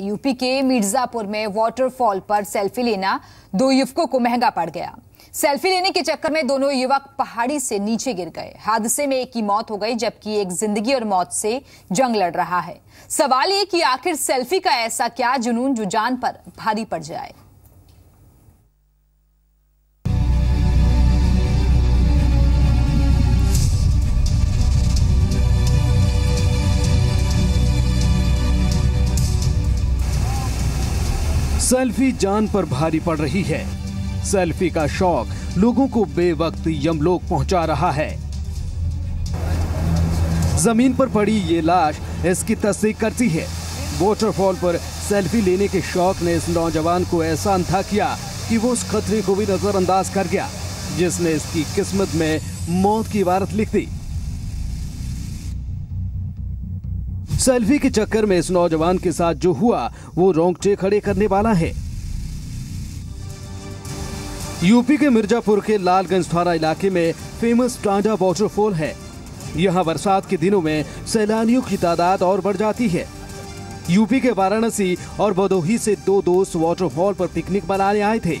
UP के मिर्जापुर में waterfall पर सेल्फी लेना दो युवकों को महँगा पड़ गया। सेल्फी लेने के चक्कर में दोनों युवक पहाड़ी से नीचे गिर गए। हादसे में एक की मौत हो गई, जबकि एक ज़िंदगी और मौत से जंग लड़ रहा है। सवाल ये कि आखिर सेल्फी का ऐसा क्या जुनून जो जान पर भारी पड़ जाए? सेल्फी जान पर भारी पड़ रही है। सेल्फी का शौक लोगों को बेवक्त यमलोक पहुँचा रहा है। ज़मीन पर पड़ी ये लाश इसकी तस्दीक करती है। वाटरफॉल पर सेल्फी लेने के शौक ने इस नौजवान को ऐसा अंधा किया कि वो उस खतरे को भी नजरअंदाज कर गया, जिसने इसकी किस्मत में मौत की इबारत लिख दी। सेल्फी के चक्कर में इस नौजवान के साथ जो हुआ, वो रोंगटे खड़े करने वाला है। यूपी के मिर्जापुर के लालगंज थाना इलाके में फ़ेमस टांडा वाटरफॉल है। यहाँ बरसात के दिनों में सैलानियों की तादाद और बढ़ जाती है। यूपी के वाराणसी और भदोही से दो दोस्त वाटरफॉल पर पिकनिक मनाने आए थे।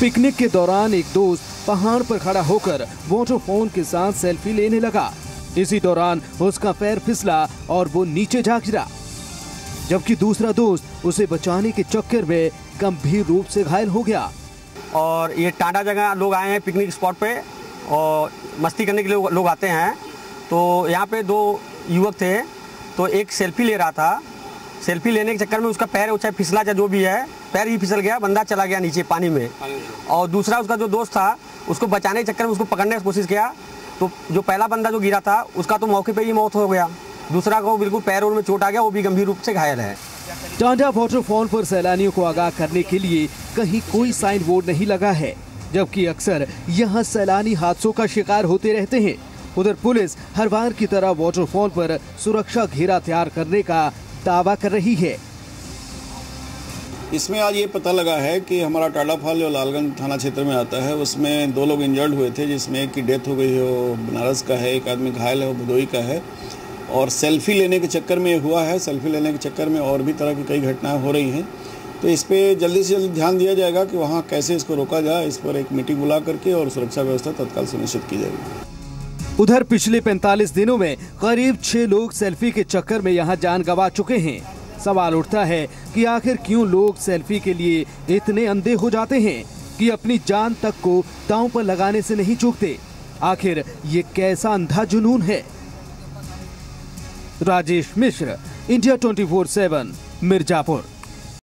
पिकनिक के दौरान एक दोस्त पहाड़ पर खड़ा होकर वाटरफॉल के साथ सेल्फी लेने लगा। इसी दौरान उसका पैर फिसला और वो नीचे जा गिरा जबकि दूसरा दोस्त उसे बचाने के चक्कर में गंभीर रूप से घायल हो गया। और ये टांडा जगह लोग आए हैं पिकनिक स्पॉट पे और मस्ती करने के लिए लोग आते हैं। तो यहाँ पे दो युवक थे तो एक सेल्फी ले रहा था। सेल्फी लेने के चक्कर में उसका पैर ऊँचा फिसला या जो भी है पैर ही फिसल गया बंदा चला गया नीचे पानी में। और दूसरा उसका जो दोस्त था उसको बचाने के चक्कर में उसको पकड़ने की कोशिश किया। तो जो पहला बंदा जो गिरा था, उसका तो मौके पे ही मौत हो गया। दूसरा को बिल्कुल पैर में चोट आ गया, वो भी गंभीर रूप से घायल है। टांडा वाटरफॉल पर सैलानियों को आगाह करने के लिए कहीं कोई साइन बोर्ड नहीं लगा है, जबकि अक्सर यहाँ सैलानी हादसों का शिकार होते रहते हैं। उधर पुलिस हर बार की तरह वाटरफॉल पर सुरक्षा घेरा तैयार करने का दावा कर रही है। इसमें आज ये पता लगा है कि हमारा टाटा जो लालगंज थाना क्षेत्र में आता है, उसमें दो लोग इंजर्ड हुए थे, जिसमें एक की डेथ हो गई है, वो बनारस का है, एक आदमी घायल है, वो भदोई का है। और सेल्फी लेने के चक्कर में हुआ है सेल्फी लेने के चक्कर में और भी तरह की कई घटनाएँ हो रही हैं। तो इस पर जल्दी से जल्दी ध्यान दिया जाएगा कि वहाँ कैसे इसको रोका जाए, इस पर एक मीटिंग बुला करके और सुरक्षा व्यवस्था तत्काल सुनिश्चित की जाएगी। उधर पिछले 45 दिनों में करीब छह लोग सेल्फी के चक्कर में यहाँ जान गंवा चुके हैं। सवाल उठता है कि आखिर क्यों लोग सेल्फी के लिए इतने अंधे हो जाते हैं कि अपनी जान तक को दांव पर लगाने से नहीं चूकते? आखिर ये कैसा अंधा जुनून है? राजेश मिश्र, इंडिया 24/7 मिर्जापुर।